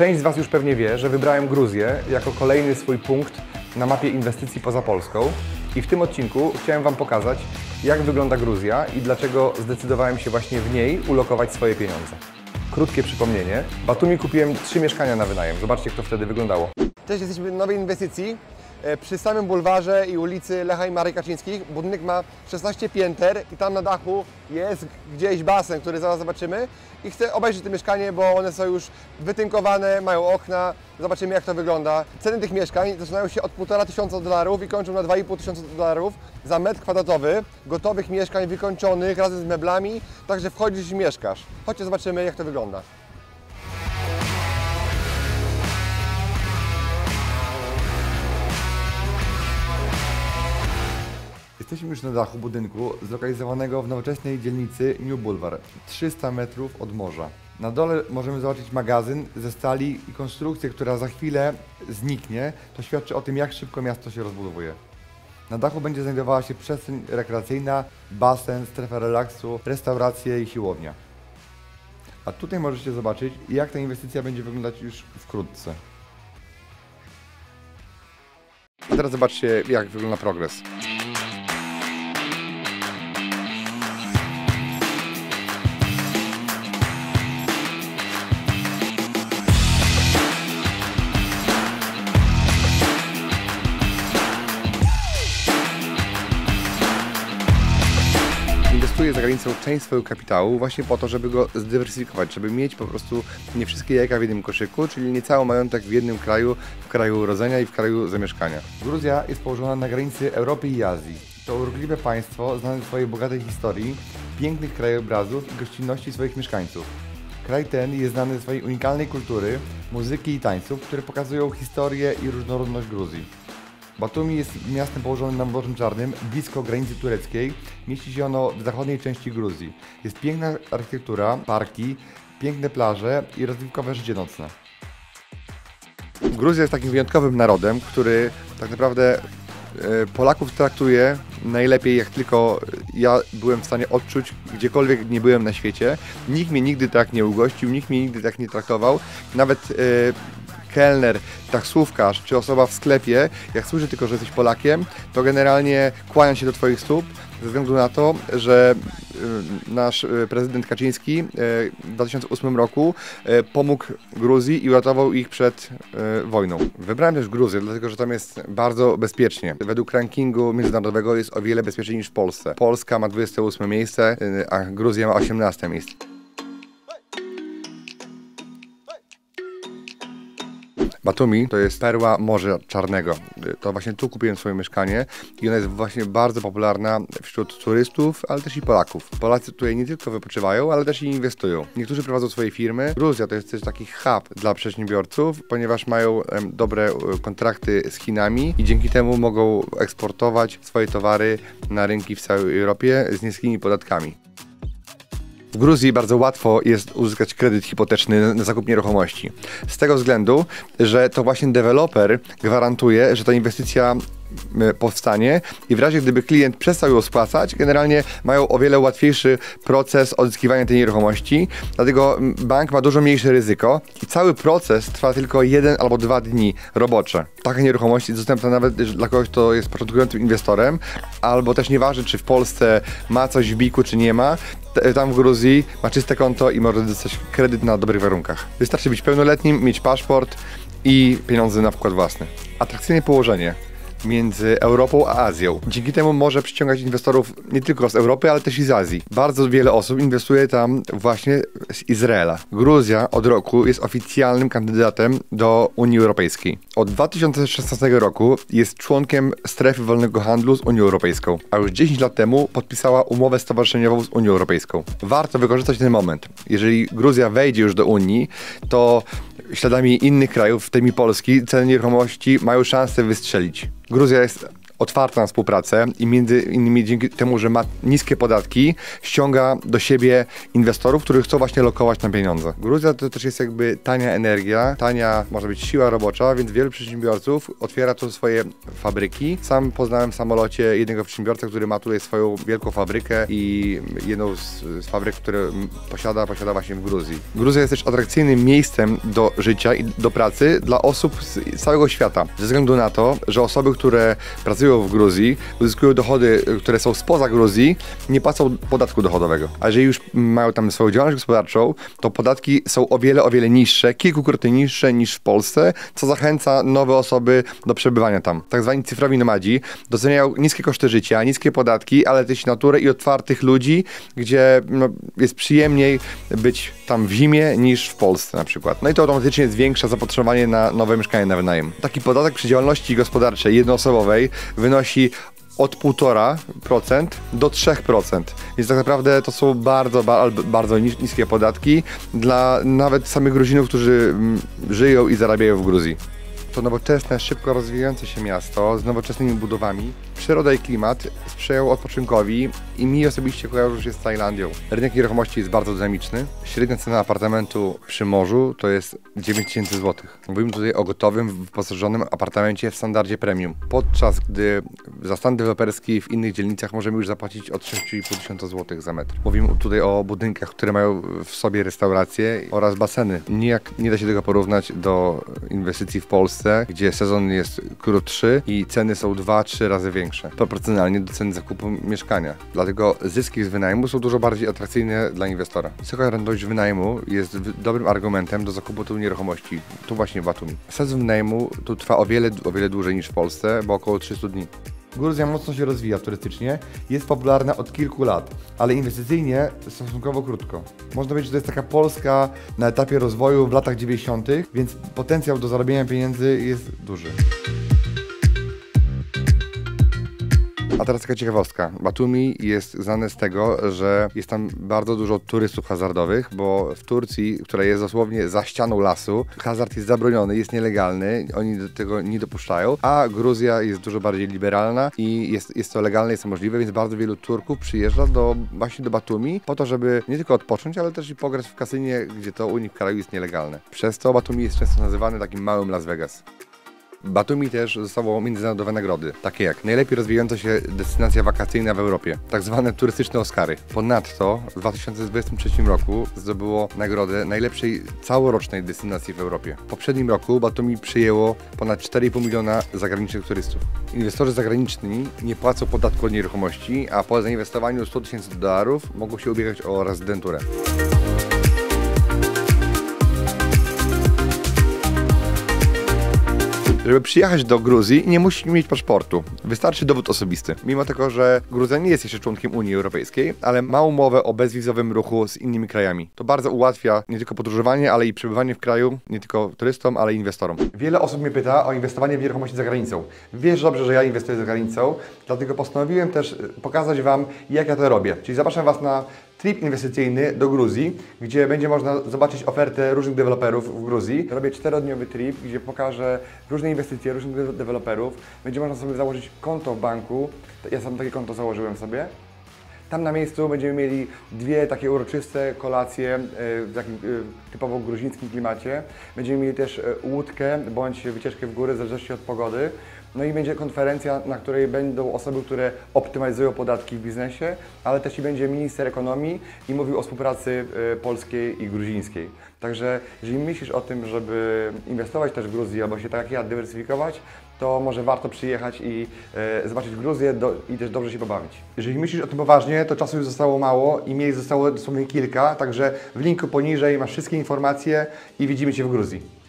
Część z Was już pewnie wie, że wybrałem Gruzję jako kolejny swój punkt na mapie inwestycji poza Polską i w tym odcinku chciałem Wam pokazać, jak wygląda Gruzja i dlaczego zdecydowałem się właśnie w niej ulokować swoje pieniądze. Krótkie przypomnienie. Batumi kupiłem trzy mieszkania na wynajem. Zobaczcie, jak to wtedy wyglądało. Cześć, jesteśmy w nowej inwestycji przy samym bulwarze i ulicy Lecha i Marek Kaczyńskich. Budynek ma 16 pięter i tam na dachu jest gdzieś basen, który zaraz zobaczymy. I chcę obejrzeć to mieszkanie, bo one są już wytynkowane, mają okna. Zobaczymy jak to wygląda. Ceny tych mieszkań zaczynają się od 1,5 tysiąca dolarów i kończą na 2,5 tysiąca dolarów za metr kwadratowy. Gotowych mieszkań wykończonych razem z meblami, także wchodzisz i mieszkasz. Chodźcie zobaczymy jak to wygląda. Jesteśmy już na dachu budynku zlokalizowanego w nowoczesnej dzielnicy New Boulevard, 300 metrów od morza. Na dole możemy zobaczyć magazyn ze stali i konstrukcję, która za chwilę zniknie. To świadczy o tym, jak szybko miasto się rozbudowuje. Na dachu będzie znajdowała się przestrzeń rekreacyjna, basen, strefa relaksu, restauracje i siłownia. A tutaj możecie zobaczyć, jak ta inwestycja będzie wyglądać już wkrótce. A teraz zobaczcie, jak wygląda progres. Za granicą część swojego kapitału właśnie po to, żeby go zdywersyfikować, żeby mieć po prostu nie wszystkie jajka w jednym koszyku, czyli nie cały majątek w jednym kraju, w kraju urodzenia i w kraju zamieszkania. Gruzja jest położona na granicy Europy i Azji. To urokliwe państwo znane z swojej bogatej historii, pięknych krajobrazów i gościnności swoich mieszkańców. Kraj ten jest znany ze swojej unikalnej kultury, muzyki i tańców, które pokazują historię i różnorodność Gruzji. Batumi jest miastem położonym na Morzem Czarnym, blisko granicy tureckiej. Mieści się ono w zachodniej części Gruzji. Jest piękna architektura, parki, piękne plaże i rozrywkowe życie nocne. Gruzja jest takim wyjątkowym narodem, który tak naprawdę e, Polaków traktuje najlepiej, jak tylko ja byłem w stanie odczuć, gdziekolwiek nie byłem na świecie. Nikt mnie nigdy tak nie ugościł, nikt mnie nigdy tak nie traktował. Nawet e, kelner, taksówkarz czy osoba w sklepie, jak słyszy tylko, że jesteś Polakiem, to generalnie kłania się do Twoich stóp ze względu na to, że y, nasz y, prezydent Kaczyński y, w 2008 roku pomógł Gruzji i uratował ich przed wojną. Wybrałem też Gruzję, dlatego że tam jest bardzo bezpiecznie. Według rankingu międzynarodowego jest o wiele bezpieczniej niż w Polsce. Polska ma 28 miejsce, a Gruzja ma 18 miejsce. Batumi to jest perła Morza Czarnego. To właśnie tu kupiłem swoje mieszkanie i ona jest właśnie bardzo popularna wśród turystów, ale też i Polaków. Polacy tutaj nie tylko wypoczywają, ale też i inwestują. Niektórzy prowadzą swoje firmy. Gruzja to jest też taki hub dla przedsiębiorców, ponieważ mają dobre e, kontrakty z Chinami i dzięki temu mogą eksportować swoje towary na rynki w całej Europie z niskimi podatkami. W Gruzji bardzo łatwo jest uzyskać kredyt hipoteczny na zakup nieruchomości. Z tego względu, że to właśnie deweloper gwarantuje, że ta inwestycja e, powstanie i w razie gdyby klient przestał ją spłacać, generalnie mają o wiele łatwiejszy proces odzyskiwania tej nieruchomości, dlatego bank ma dużo mniejsze ryzyko i cały proces trwa tylko jeden albo dwa dni robocze. Taka nieruchomość jest dostępna nawet dla kogoś, kto jest początkującym inwestorem, albo też nieważne, czy w Polsce ma coś w biku, czy nie ma, tam w Gruzji ma czyste konto i może dostać kredyt na dobrych warunkach. Wystarczy być pełnoletnim, mieć paszport i pieniądze na wkład własny. Atrakcyjne położenie między Europą a Azją. Dzięki temu może przyciągać inwestorów nie tylko z Europy, ale też i z Azji. Bardzo wiele osób inwestuje tam właśnie z Izraela. Gruzja od roku jest oficjalnym kandydatem do Unii Europejskiej. Od 2016 roku jest członkiem strefy wolnego handlu z Unią Europejską, a już 10 lat temu podpisała umowę stowarzyszeniową z Unią Europejską. Warto wykorzystać ten moment. Jeżeli Gruzja wejdzie już do Unii, to śladami innych krajów, w tym i Polski, ceny nieruchomości mają szansę wystrzelić. Gruzja jest otwarta na współpracę i między innymi dzięki temu, że ma niskie podatki, ściąga do siebie inwestorów, którzy chcą właśnie lokować na pieniądze. Gruzja to też jest jakby tania energia, tania może być siła robocza, więc wielu przedsiębiorców otwiera tu swoje fabryki. Sam poznałem w samolocie jednego przedsiębiorcę, który ma tutaj swoją wielką fabrykę i jedną z, z fabryk, które posiada, posiada właśnie w Gruzji. Gruzja jest też atrakcyjnym miejscem do życia i do pracy dla osób z całego świata. Ze względu na to, że osoby, które pracują w Gruzji, uzyskują dochody, które są spoza Gruzji, nie płacą podatku dochodowego. A jeżeli już mają tam swoją działalność gospodarczą, to podatki są o wiele, o wiele niższe, kilkukrotnie niższe niż w Polsce, co zachęca nowe osoby do przebywania tam. Tak zwani cyfrowi nomadzi doceniają niskie koszty życia, niskie podatki, ale też naturę i otwartych ludzi, gdzie no, jest przyjemniej być tam w zimie niż w Polsce na przykład. No i to automatycznie zwiększa zapotrzebowanie na nowe mieszkanie na wynajem. Taki podatek przy działalności gospodarczej jednoosobowej wynosi od 1,5% do 3%. Więc tak naprawdę to są bardzo, ba- bardzo nis- niskie podatki dla nawet samych Gruzinów, którzy mm, żyją i zarabiają w Gruzji. To nowoczesne, szybko rozwijające się miasto z nowoczesnymi budowami, przyroda i klimat sprzyjają odpoczynkowi i mi osobiście kojarzy się z Tajlandią. Rynek nieruchomości jest bardzo dynamiczny. Średnia cena apartamentu przy morzu to jest 9000 zł. Mówimy tutaj o gotowym, wyposażonym apartamencie w standardzie premium. Podczas gdy za stan deweloperski w innych dzielnicach możemy już zapłacić od 6500 zł za metr. Mówimy tutaj o budynkach, które mają w sobie restauracje oraz baseny. Nijak nie da się tego porównać do inwestycji w Polsce, gdzie sezon jest krótszy i ceny są 2-3 razy większe, proporcjonalnie do ceny zakupu mieszkania. Dlatego zyski z wynajmu są dużo bardziej atrakcyjne dla inwestora. Wysoka rentowność wynajmu jest dobrym argumentem do zakupu tu nieruchomości, tu właśnie w Batumi. Sezon wynajmu tu trwa o wiele, o wiele dłużej niż w Polsce, bo około 300 dni. Gruzja mocno się rozwija turystycznie, jest popularna od kilku lat, ale inwestycyjnie stosunkowo krótko. Można powiedzieć, że to jest taka Polska na etapie rozwoju w latach 90., więc potencjał do zarabiania pieniędzy jest duży. A teraz taka ciekawostka. Batumi jest znane z tego, że jest tam bardzo dużo turystów hazardowych, bo w Turcji, która jest dosłownie za ścianą lasu, hazard jest zabroniony, jest nielegalny, oni do tego nie dopuszczają, a Gruzja jest dużo bardziej liberalna i jest, jest to legalne, jest to możliwe, więc bardzo wielu Turków przyjeżdża do, właśnie do Batumi po to, żeby nie tylko odpocząć, ale też i pograć w kasynie, gdzie to u nich w kraju jest nielegalne. Przez to Batumi jest często nazywany takim małym Las Vegas. Batumi też dostało międzynarodowe nagrody, takie jak najlepiej rozwijająca się destynacja wakacyjna w Europie, tak zwane turystyczne Oscary. Ponadto w 2023 roku zdobyło nagrodę najlepszej całorocznej destynacji w Europie. W poprzednim roku Batumi przyjęło ponad 4,5 miliona zagranicznych turystów. Inwestorzy zagraniczni nie płacą podatku od nieruchomości, a po zainwestowaniu 100 tysięcy dolarów mogą się ubiegać o rezydenturę. Żeby przyjechać do Gruzji nie musi mieć paszportu. Wystarczy dowód osobisty. Mimo tego, że Gruzja nie jest jeszcze członkiem Unii Europejskiej, ale ma umowę o bezwizowym ruchu z innymi krajami. To bardzo ułatwia nie tylko podróżowanie, ale i przebywanie w kraju, nie tylko turystom, ale i inwestorom. Wiele osób mnie pyta o inwestowanie w nieruchomości za granicą. Wiesz dobrze, że ja inwestuję za granicą, dlatego postanowiłem też e, pokazać Wam, jak ja to robię. Czyli zapraszam Was na trip inwestycyjny do Gruzji, gdzie będzie można zobaczyć ofertę różnych deweloperów w Gruzji. Robię czterodniowy trip, gdzie pokażę różne inwestycje różnych de- deweloperów. Będzie można sobie założyć konto w banku. Ja sam takie konto założyłem sobie. Tam na miejscu będziemy mieli dwie takie uroczyste kolacje e, w takim e, typowo gruzińskim klimacie. Będziemy mieli też e, łódkę bądź wycieczkę w górę w zależności od pogody. No i będzie konferencja, na której będą osoby, które optymalizują podatki w biznesie, ale też i będzie minister ekonomii i mówił o współpracy e, polskiej i gruzińskiej. Także jeżeli myślisz o tym, żeby inwestować też w Gruzji albo się tak jak ja dywersyfikować, to może warto przyjechać i e, zobaczyć Gruzję do, i też dobrze się pobawić. Jeżeli myślisz o tym poważnie, to czasu już zostało mało i miejsc zostało dosłownie kilka, także w linku poniżej masz wszystkie informacje i widzimy Cię w Gruzji.